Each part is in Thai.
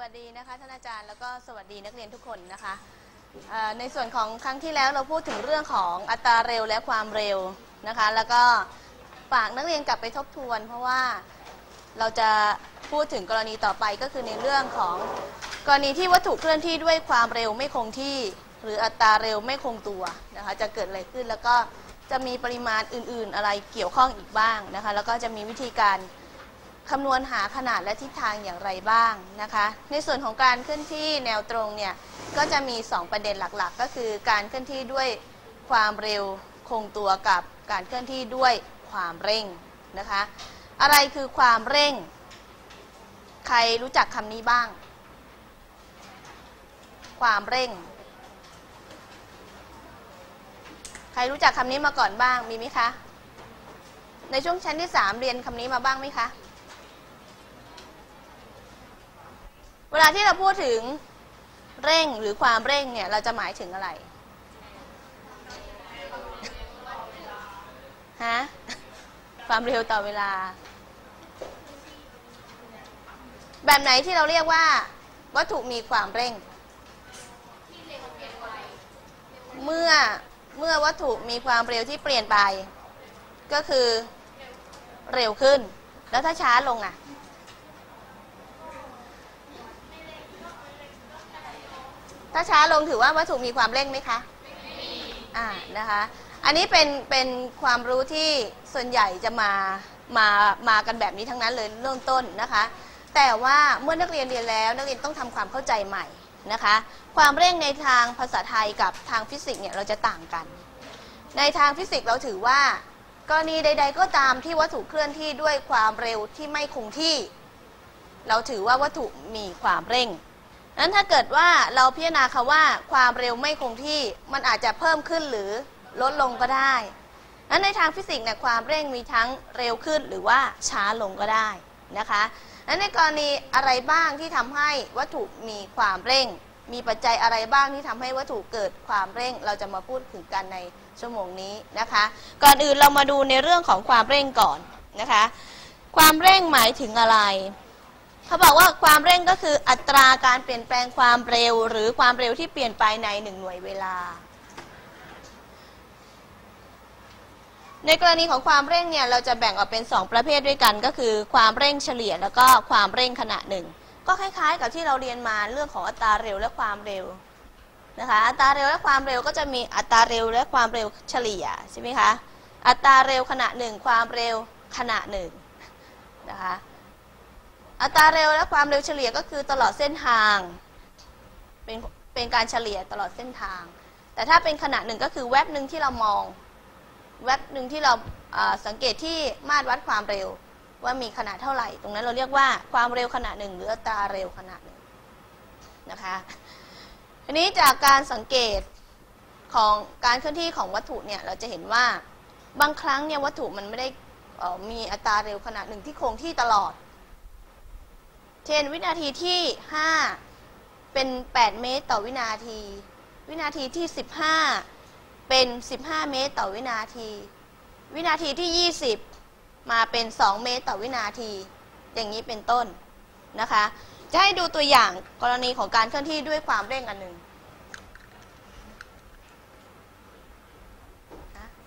วัสดีนะคะท่านอาจารย์แล้วก็สวัสดีนักเรียนทุกคนนะคะในส่วนของครั้งที่แล้วเราพูดถึงเรื่องของอัตราเร็วและความเร็วนะคะ แล้วก็ฝากนักเรียนกลับไปทบทวน เพราะว่าเราจะพูดถึงกรณีต่อไปก็คือในเรื่องของกรณีที่วัตถุเคลื่อนที่ด้วยความเร็วไม่คงที่ หรืออัตราเร็วไม่คงตัวนะคะจะเกิดอะไรขึ้นแล้วก็จะมีปริมาณอื่น ๆ อะไรเกี่ยวข้องอีกบ้างนะคะ แล้วก็จะมีวิธีการ คำนวณหาขนาดและทิศทางอย่างไรบ้างนะคะ ในส่วนของการเคลื่อนที่แนวตรงเนี่ยก็จะมี 2 ประเด็นหลักๆ ก็คือการเคลื่อนที่ด้วยความเร็วคงตัวกับการเคลื่อนที่ด้วยความเร่งนะคะ อะไรคือความเร่ง ใครรู้จักคำนี้บ้าง ความเร่ง ใครรู้จักคำนี้มาก่อนบ้างมีไหมคะ ในช่วงชั้นที่ 3 เรียนคำนี้มาบ้างไหมคะ เวลาที่เราพูดถึงเร่งหรือความเร่งเนี่ย เราจะหมายถึงอะไร ฮะ ความเร็วต่อเวลา แบบไหนที่เราเรียกว่า วัตถุมีความเร่ง เมื่อเมื่อวัตถุมีความเร็วที่เปลี่ยนไป ก็คือเร็วขึ้น แล้วถ้าช้าลงอะ ถ้าช้าลงถือว่าวัตถุมีความเร่งไหมคะมีอ่านะคะ อันนี้เป็นเป็นความรู้ที่ส่วนใหญ่จะมามามากันแบบนี้ทั้งนั้นเลยเริ่มต้นนะคะ แต่ว่าเมื่อนักเรียนเรียนแล้วนักเรียนต้องทำความเข้าใจใหม่นะคะ ความเร่งในทางภาษาไทยกับทางฟิสิกส์เนี่ยเราจะต่างกัน ในทางฟิสิกส์เราถือว่ากรณีใด ๆ ก็ตามที่วัตถุเคลื่อนที่ด้วยความเร็วที่ไม่คงที่ เราถือว่าวัตถุมีความเร่ง นั้นถ้าเกิดว่าเราพิจารณาคาว่าความเร็วไม่คงที่มันอาจจะเพิ่มขึ้นหรือลดลงก็ได้นั้นในทางฟิสิกส์เนี่ยความเร่งมีทั้งเร็วขึ้นหรือว่าช้าลงก็ได้นะคะนั้นในกรณีอะไรบ้างที่ทำให้วัตถุมีความเร่ง มีปัจจัยอะไรบ้างที่ทำให้วัตถุเกิดความเร่ง เราจะมาพูดถึงกันในชั่วโมงนี้นะคะ ก่อนอื่นเรามาดูในเรื่องของความเร่งก่อนนะคะ ความเร่งหมายถึงอะไร เขาบอกว่าความเร่งก็คืออัตราการเปลี่ยนแปลงความเร็ว หรือความเร็วที่เปลี่ยนไปในหนึ่งหน่วยเวลา ในกรณีของความเร่งเนี่ยเราจะแบ่งออกเป็น 2 ประเภทด้วยกัน ก็คือความเร่งเฉลี่ยแล้วก็ความเร่งขณะหนึ่งก็คล้ายๆ กับที่เราเรียนมาเรื่องของอัตราเร็วและความเร็วนะคะอัตราเร็วและความเร็วก็จะมีอัตราเร็วและความเร็วเฉลี่ยใช่ไหมคะอัตราเร็วขณะหนึ่งความเร็วขณะหนึ่งนะคะ อัตราเร็วและความเร็วเฉลี่ยก็คือตลอดเส้นทางเป็นเป็นการเฉลี่ยตลอดเส้นทาง แต่ถ้าเป็นขณะหนึ่งก็คือแวบหนึ่งที่เรามอง แวบหนึ่งที่เราาสังเกตที่มาตรวัดความเร็วว่ามีขนาดเท่าไหร่ ตรงนั้นเราเรียกว่าความเร็วขณะหนึ่งหรืออัตราเร็วขณะหนึ่งนะคะทีนี้จากการสังเกตของการเคลื่อนที่ของวัตถุเนี่ยเราจะเห็นว่าบางครั้งเนี่ยวัตถุมันไม่ได้มีอัตราเร็วขณะหนึ่งที่คงที่ตลอด ช่น วินาทีที่ 5 เป็น 8 เมตรต่อวินาที วินาทีที่ 15 เป็น 15 เมตรต่อวินาที วินาทีที่ 20 มาเป็น 2 เมตรต่อวินาที อย่างนี้เป็นต้นนะคะ จะให้ดูตัวอย่างกรณีของการเคลื่อนที่ด้วยความเร่งอันหนึ่ง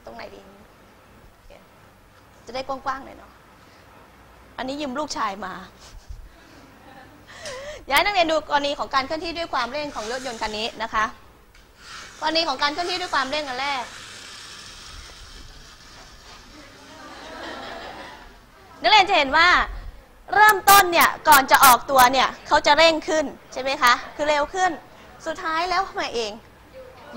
ตรงไหนดี จะได้กว้างๆหน่อยเนาะ อันนี้ยืมลูกชายมา อยากให้นักเรียนดูกรณีของการเคลื่อนที่ด้วยความเร่งของรถยนต์คันนี้นะคะ กรณีของการเคลื่อนที่ด้วยความเร่งอันแรก นักเรียนจะเห็นว่าเริ่มต้นเนี่ยก่อนจะออกตัวเนี่ยเขาจะเร่งขึ้นใช่ไหมคะ คือเร็วขึ้น สุดท้ายแล้วทำไมเอง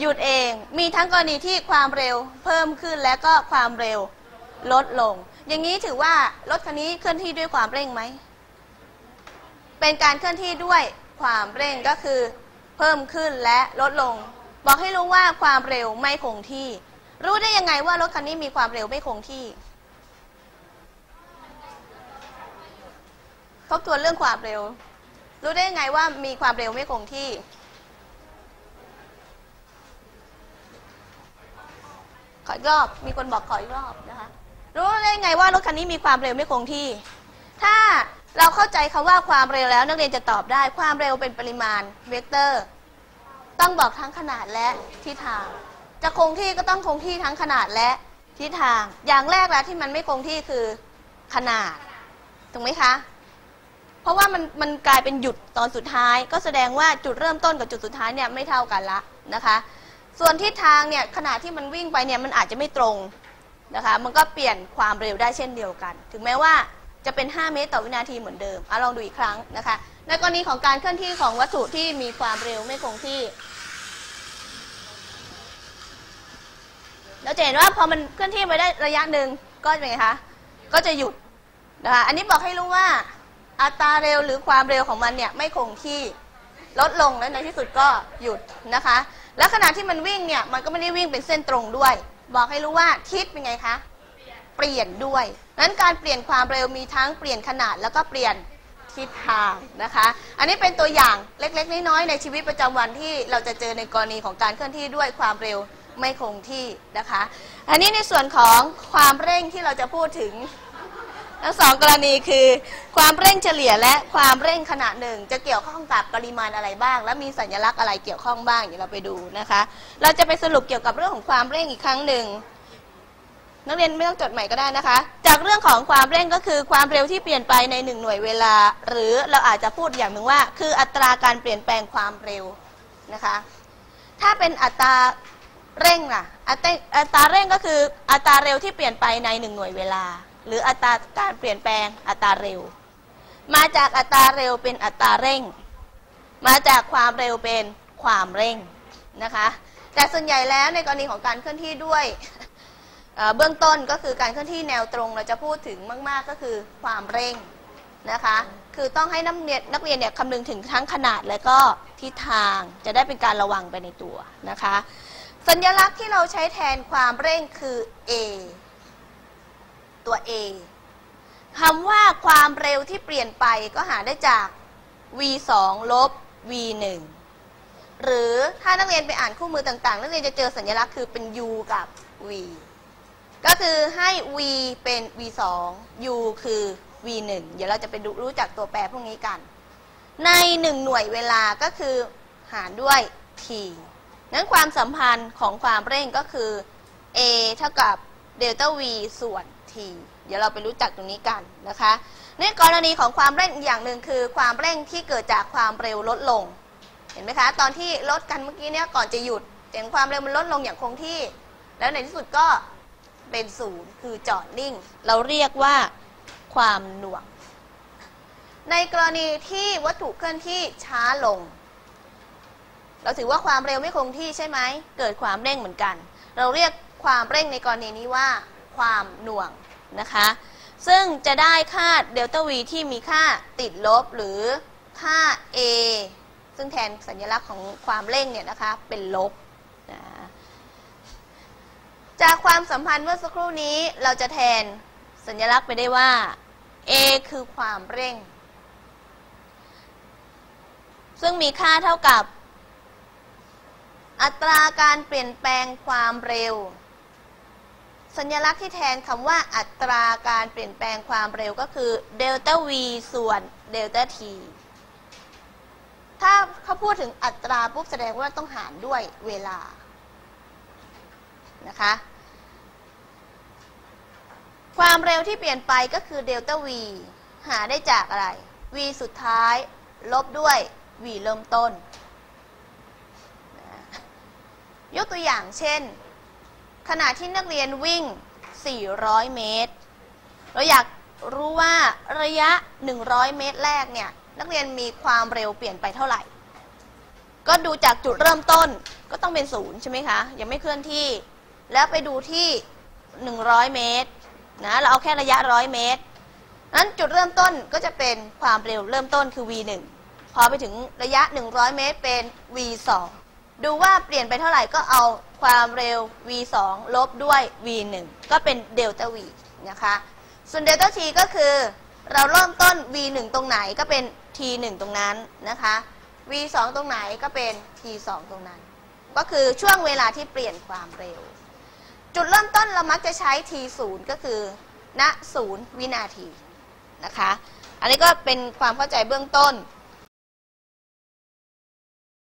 หยุดเอง มีทั้งกรณีที่ความเร็วเพิ่มขึ้นและก็ความเร็วลดลง อย่างนี้ถือว่ารถคันนี้เคลื่อนที่ด้วยความเร่งไหม เป็นการเคลื่อนที่ด้วยความเร่งก็คือ เพิ่มขึ้นและลดลง บอกให้รู้ว่าความเร็วไม่คงที่ รู้ได้ยังไงว่ารถคันนี้มีความเร็วไม่คงที่ทบทวนเรื่องความเร็ว รู้ได้ยังไงว่ามีความเร็วไม่คงที่ ขออีกรอบ มีคนบอกขออีกรอบนะคะ รู้ได้ยังไงว่ารถคันนี้มีความเร็วไม่คงที่ ถ้า เราเข้าใจคำว่าความเร็วแล้วนักเรียนจะตอบได้ ความเร็วเป็นปริมาณเวกเตอร์ ต้องบอกทั้งขนาดและทิศทาง จะคงที่ก็ต้องคงที่ทั้งขนาดและทิศทาง อย่างแรกแล้วที่มันไม่คงที่คือขนาดถูกไหมคะเพราะว่ามันมันกลายเป็นหยุดตอนสุดท้าย ก็แสดงว่าจุดเริ่มต้นกับจุดสุดท้ายเนี่ยไม่เท่ากันละนะคะ ส่วนทิศทางเนี่ยขณะที่มันวิ่งไปเนี่ยมันอาจจะไม่ตรงนะคะ มันก็เปลี่ยนความเร็วได้เช่นเดียวกัน ถึงแม้ว่า จะเป็น 5 เมตรต่อวินาทีเหมือนเดิมอะลองดูอีกครั้งนะคะ ในกรณีของการเคลื่อนที่ของวัตถุที่มีความเร็วไม่คงที่ เราจะเห็นว่าพอมันเคลื่อนที่ไปได้ระยะหนึ่งก็จะเป็นไงคะ ก็จะหยุดนะคะ อันนี้บอกให้รู้ว่าอัตราเร็วหรือความเร็วของมันเนี่ยไม่คงที่ลดลงแล้วในที่สุดก็หยุดนะคะ แล้วขณะที่มันวิ่งเนี่ยมันก็ไม่ได้วิ่งเป็นเส้นตรงด้วย บอกให้รู้ว่าทิศเป็นไงคะ เปลี่ยนด้วย นั้นการเปลี่ยนความเร็วมีทั้งเปลี่ยนขนาดแล้วก็เปลี่ยนทิศทางนะคะ อันนี้เป็นตัวอย่างเล็กๆ น้อยๆในชีวิตประจำวันที่เราจะเจอในกรณีของการเคลื่อนที่ด้วยความเร็วไม่คงที่นะคะ อันนี้ในส่วนของความเร่งที่เราจะพูดถึงทั้งสองกรณีคือความเร่งเฉลี่ยและความเร่งขณะหนึ่ง จะเกี่ยวข้องกับปริมาณอะไรบ้าง และมีสัญลักษณ์อะไรเกี่ยวข้องบ้างเดี๋ยวเราไปดูนะคะ เราจะไปสรุปเกี่ยวกับเรื่องของความเร่งอีกครั้งหนึ่ง นักเรียนไม่ต้องจดใหม่ก็ได้นะคะ จากเรื่องของความเร่งก็คือความเร็วที่เปลี่ยนไปในหนึ่งหน่วยเวลา หรือเราอาจจะพูดอย่างหนึ่งว่า คืออัตราการเปลี่ยนแปลงความเร็วนะคะ ถ้าเป็นอัตราเร่งล่ะอัตราอัตราเร่งก็คืออัตราเร็วที่เปลี่ยนไปในหนึ่งหน่วยเวลา หรืออัตราการเปลี่ยนแปลงอัตราเร็ว มาจากอัตราเร็วเป็นอัตราเร่ง มาจากความเร็วเป็นความเร่งนะคะ แต่ส่วนใหญ่แล้วในกรณีของการเคลื่อนที่ด้วย เบื้องต้นก็คือการเคลื่อนที่แนวตรงเราจะพูดถึงมาก ๆ ก็คือความเร่งนะคะ คือต้องให้นักเรียนนักเรียนเนี่ยคำนึงถึงทั้งขนาดและก็ทิศทางจะได้เป็นการระวังไปในตัวนะคะ สัญลักษณ์ที่เราใช้แทนความเร่งคือ A ตัว A คำว่าความเร็วที่เปลี่ยนไปก็หาได้จาก v 2ลบ v 1หรือถ้านักเรียนไปอ่านคู่มือต่างๆ นักเรียนจะเจอสัญลักษณ์คือเป็น u กับ v ก็คือให้ v เป็น v 2 u คือ v 1เดี๋ยวเราจะไปดูรู้จักตัวแปรพวกนี้กัน ใน 1 หน่วยเวลาก็คือหารด้วย t นั้นความสัมพันธ์ของความเร่งก็คือ a เท่ากับเดลต้า v ส่วน t เดี๋ยวเราไปรู้จักตรงนี้กันนะคะในกรณีของความเร่งอีกอย่างหนึ่งคือ ความเร่งที่เกิดจากความเร็วลดลง เห็นไหมคะ ตอนที่ลดกันเมื่อกี้เนี่ยก่อนจะหยุดเห็นความเร็วมันลดลงอย่างคงที่ แล้วในที่สุดก็ เป็นศูนย์คือจอดนิ่ง เราเรียกว่าความหน่วง ในกรณีที่วัตถุเคลื่อนที่ช้าลง เราถือว่าความเร็วไม่คงที่ใช่ไหมเกิดความเร่งเหมือนกัน เราเรียกความเร่งในกรณีนี้ว่าความหน่วงนะคะ ซึ่งจะได้ค่าเดลต้า v ที่มีค่าติดลบหรือค่า a ซึ่งแทนสัญลักษณ์ของความเร่งเนี่ยนะคะเป็นลบ จากความสัมพันธ์เมื่อสักครู่นี้เราจะแทนสัญลักษณ์ไปได้ว่า a คือความเร่ง ซึ่งมีค่าเท่ากับ อัตราการเปลี่ยนแปลงความเร็ว สัญลักษณ์ที่แทนคำว่าอัตราการเปลี่ยนแปลงความเร็วก็คือเดลต้า v ส่วนเดลต้า t ถ้าเขาพูดถึงอัตราปุ๊บแสดงว่าต้องหารด้วยเวลานะคะ ความเร็วที่เปลี่ยนไปก็คือเดลต้า v หาได้จากอะไร v สุดท้าย ลบด้วย v เริ่มต้น ยกตัวอย่างเช่น ขณะที่นักเรียนวิ่ง 400 เมตร เราอยากรู้ว่าระยะ 100 เมตรแรกเนี่ย นักเรียนมีความเร็วเปลี่ยนไปเท่าไหร่ ก็ดูจากจุดเริ่มต้นก็ต้องเป็นศูนย์ใช่ไหมคะ ยังไม่เคลื่อนที่ แล้วไปดูที่ 100 เมตร นะเราเอาแค่ระยะ100เมตรนั้นจุดเริ่มต้นก็จะเป็นความเร็วเริ่มต้นคือ v 1 พอไปถึงระยะ 100 เมตรเป็น v 2 ดูว่าเปลี่ยนไปเท่าไหร่ก็เอาความเร็ว v 2 ลบด้วย v 1 ก็เป็นเดลต้า v นะคะ ส่วนเดลต้า t ก็คือ เราเริ่มต้น v 1 ตรงไหนก็เป็น t 1 ตรงนั้นนะคะ v 2 ตรงไหนก็เป็น t 2 ตรงนั้น ก็คือช่วงเวลาที่เปลี่ยนความเร็ว จุดเริ่มต้นเรามักจะใช้ t 0ก็คือณ0วินาทีนะคะ อันนี้ก็เป็นความเข้าใจเบื้องต้น